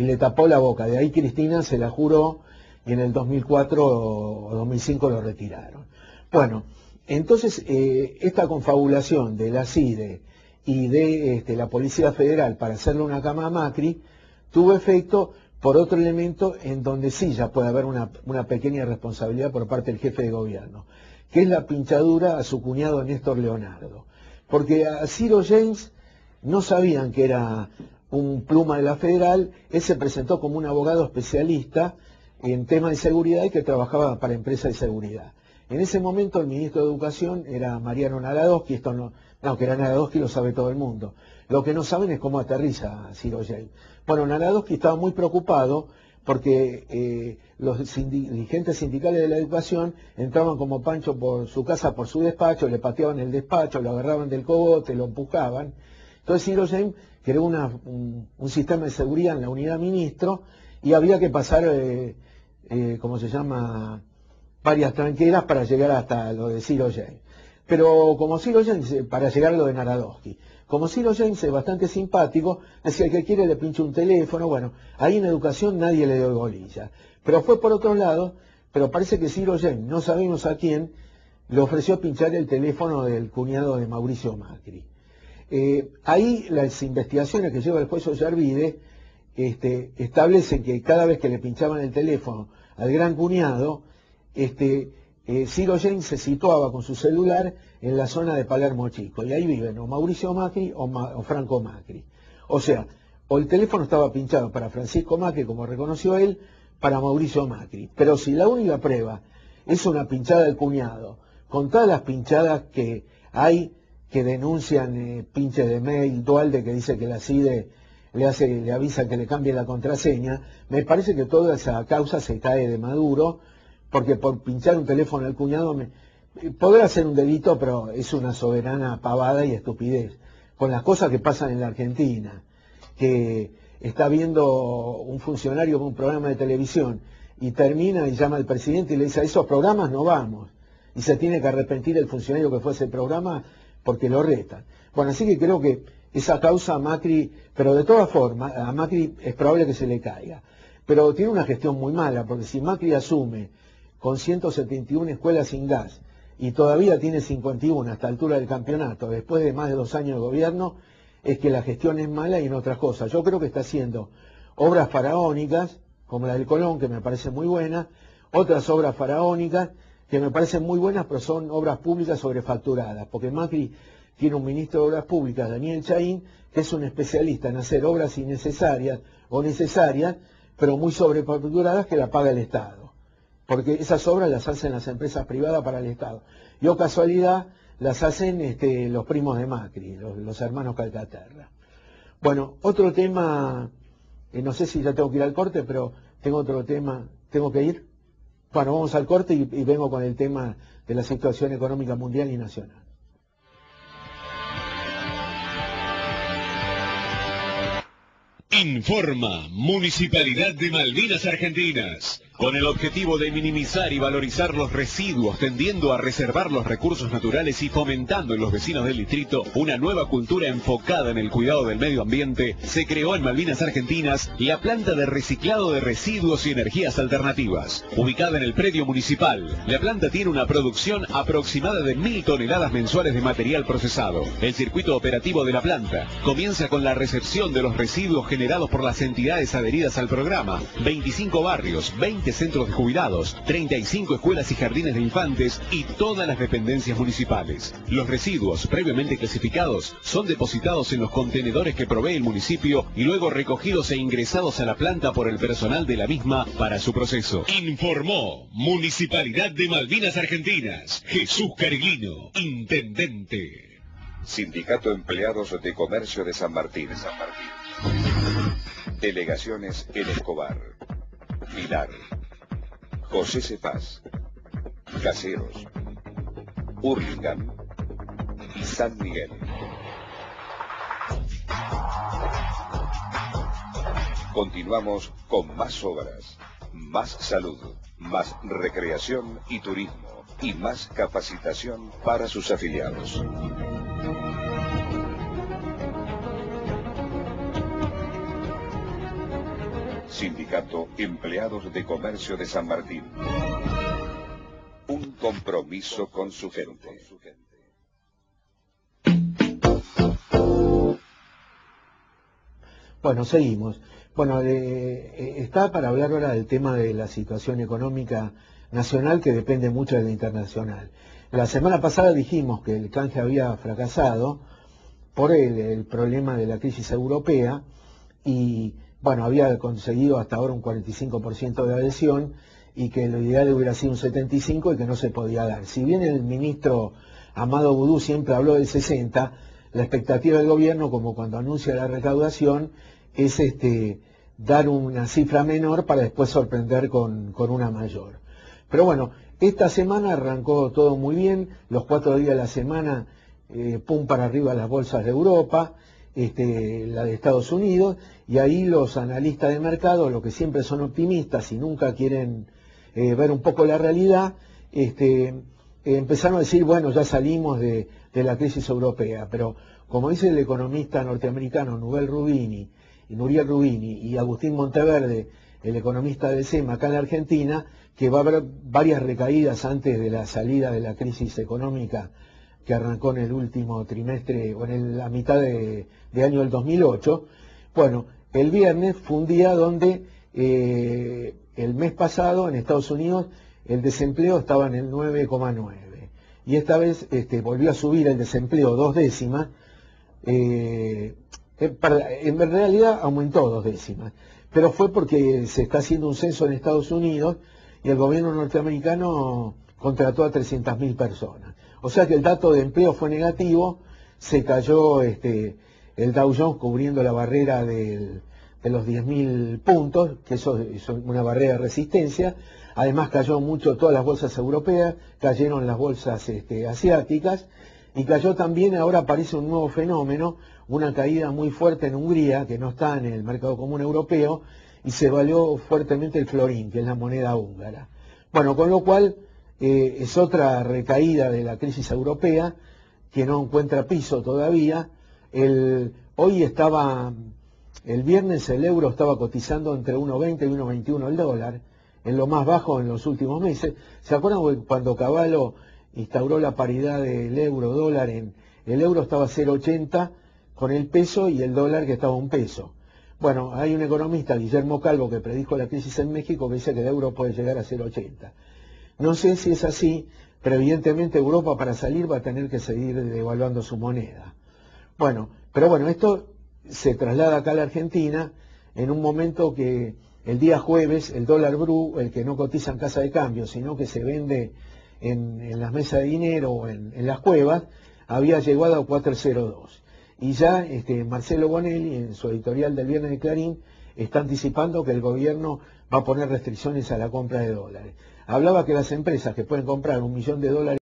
y le tapó la boca. De ahí Cristina se la juró y en el 2004 o 2005 lo retiraron. Bueno, entonces eh, esta confabulación de la CIDE y de este, la Policía Federal para hacerle una cama a Macri tuvo efecto por otro elemento en donde sí ya puede haber una, una pequeña responsabilidad por parte del jefe de gobierno, que es la pinchadura a su cuñado Néstor Leonardo. Porque a Ciro James no sabían que era un pluma de la federal, él se presentó como un abogado especialista en temas de seguridad y que trabajaba para empresas de seguridad. En ese momento el ministro de Educación era Mariano Naradowski, esto no, no, que era Naradowski lo sabe todo el mundo. Lo que no saben es cómo aterriza Ciro James. Bueno, Naradowski estaba muy preocupado porque eh, los dirigentes sindicales de la educación entraban como Pancho por su casa, por su despacho, le pateaban el despacho, lo agarraban del cogote, lo empujaban. Entonces James creó un, sistema de seguridad en la unidad ministro y había que pasar, eh, eh, ¿cómo se llama?, varias tranqueras para llegar hasta lo de Ciro James. Pero como Ciro James, para llegar a lo de Naradowski. Como Ciro James es bastante simpático, decía el que quiere le pinche un teléfono, bueno, ahí en educación nadie le dio golilla. Pero fue por otro lado, pero parece que Ciro James, no sabemos a quién, le ofreció pinchar el teléfono del cuñado de Mauricio Macri. Eh, ahí las investigaciones que lleva el juez Ollarvide este, establecen que cada vez que le pinchaban el teléfono al gran cuñado, este, eh, Ciro James se situaba con su celular en la zona de Palermo Chico, y ahí viven o Mauricio Macri o, Franco Macri. O sea, o el teléfono estaba pinchado para Francisco Macri, como reconoció él, para Mauricio Macri. Pero si la única prueba es una pinchada del cuñado, con todas las pinchadas que hay que denuncian eh, pinche de mail, Dualde que dice que la CIDE le, hace, le avisa que le cambie la contraseña, me parece que toda esa causa se cae de Maduro, porque por pinchar un teléfono al cuñado me, podrá ser un delito, pero es una soberana pavada y estupidez, con las cosas que pasan en la Argentina, que está viendo un funcionario con un programa de televisión y termina y llama al presidente y le dice, a esos programas no vamos. Y se tiene que arrepentir el funcionario que fue ese programa porque lo retan. Bueno, así que creo que esa causa a Macri, pero de todas formas, a Macri es probable que se le caiga. Pero tiene una gestión muy mala, porque si Macri asume con 171 escuelas sin gas y todavía tiene 51 hasta altura del campeonato, después de más de dos años de gobierno, es que la gestión es mala y en otras cosas. Yo creo que está haciendo obras faraónicas, como la del Colón, que me parece muy buena, otras obras faraónicas, que me parecen muy buenas, pero son obras públicas sobrefacturadas, porque Macri tiene un ministro de Obras Públicas, Daniel Chaín, que es un especialista en hacer obras innecesarias o necesarias, pero muy sobrefacturadas que la paga el Estado. Porque esas obras las hacen las empresas privadas para el Estado. Y o casualidad las hacen este, los primos de Macri, los, hermanos Calcaterra. Bueno, otro tema, eh, no sé si ya tengo que ir al corte, pero tengo otro tema, ¿tengo que ir? Bueno, vamos al corte y, vengo con el tema de la situación económica mundial y nacional. Informa Municipalidad de Malvinas Argentinas con el objetivo de minimizar y valorizar los residuos, tendiendo a reservar los recursos naturales y fomentando en los vecinos del distrito una nueva cultura enfocada en el cuidado del medio ambiente, se creó en Malvinas Argentinas la planta de reciclado de residuos y energías alternativas. Ubicada en el predio municipal, la planta tiene una producción aproximada de mil toneladas mensuales de material procesado. El circuito operativo de la planta comienza con la recepción de los residuos generados por las entidades adheridas al programa, 25 barrios, 20 centros de jubilados, 35 escuelas y jardines de infantes y todas las dependencias municipales. Los residuos previamente clasificados son depositados en los contenedores que provee el municipio y luego recogidos e ingresados a la planta por el personal de la misma para su proceso. Informó Municipalidad de Malvinas Argentinas, Jesús Cariglino, Intendente. Sindicato Empleados de Comercio de San Martín. San Martín. Delegaciones en Escobar. Pilar. José Cepaz, Caseros, Hurlingham y San Miguel. Continuamos con más obras, más salud, más recreación y turismo y más capacitación para sus afiliados. Sindicato Empleados de Comercio de San Martín. Un compromiso con su gente. Bueno, seguimos. Bueno, eh, eh, está para hablar ahora del tema de la situación económica nacional que depende mucho de la internacional. La semana pasada dijimos que el canje había fracasado por el, problema de la crisis europea y, bueno, había conseguido hasta ahora un 45% de adhesión y que lo ideal hubiera sido un 75% y que no se podía dar. Si bien el ministro Amado Boudou siempre habló del 60%, la expectativa del gobierno, como cuando anuncia la recaudación, es este, dar una cifra menor para después sorprender con, una mayor. Pero bueno, esta semana arrancó todo muy bien, los cuatro días de la semana, eh, pum para arriba las bolsas de Europa, este, la de Estados Unidos, y ahí los analistas de mercado, los que siempre son optimistas y nunca quieren eh, ver un poco la realidad, este, empezaron a decir, bueno, ya salimos de, de la crisis europea, pero como dice el economista norteamericano Nubel Rubini, y Nuriel Rubini y Agustín Monteverde, el economista del SEMA acá en la Argentina, que va a haber varias recaídas antes de la salida de la crisis económica que arrancó en el último trimestre o en la mitad de, año del 2008. Bueno, el viernes fue un día donde eh, el mes pasado en Estados Unidos el desempleo estaba en el 9,9 y esta vez este, volvió a subir el desempleo dos décimas, eh, en realidad aumentó dos décimas, pero fue porque se está haciendo un censo en Estados Unidos y el gobierno norteamericano contrató a 300.000 personas. O sea que el dato de empleo fue negativo, se cayó este, el Dow Jones cubriendo la barrera de los 10.000 puntos, que eso es una barrera de resistencia, Además cayó mucho todas las bolsas europeas, cayeron las bolsas este, asiáticas y cayó también, ahora aparece un nuevo fenómeno, una caída muy fuerte en Hungría, que no está en el mercado común europeo, y se valió fuertemente el florín, que es la moneda húngara. Bueno, con lo cual eh, es otra recaída de la crisis europea, que no encuentra piso todavía. hoy estaba, el viernes el euro estaba cotizando entre 1,20 y 1,21 el dólar, en lo más bajo en los últimos meses. ¿Se acuerdan cuando Caballo instauró la paridad del euro-dólar? En, el euro estaba 0,80 con el peso y el dólar que estaba un peso. Bueno, hay un economista, Guillermo Calvo, que predijo la crisis en México, que dice que el euro puede llegar a 0,80. No sé si es así, pero evidentemente Europa para salir va a tener que seguir devaluando su moneda. Bueno, pero bueno, esto se traslada acá a la Argentina en un momento que el día jueves el dólar bru, el que no cotiza en casa de cambio, sino que se vende en, las mesas de dinero o en, las cuevas, había llegado a 4.02. Y ya este, Marcelo Bonelli, en su editorial del viernes de Clarín, está anticipando que el gobierno va a poner restricciones a la compra de dólares. Hablaba que las empresas que pueden comprar un millón de dólares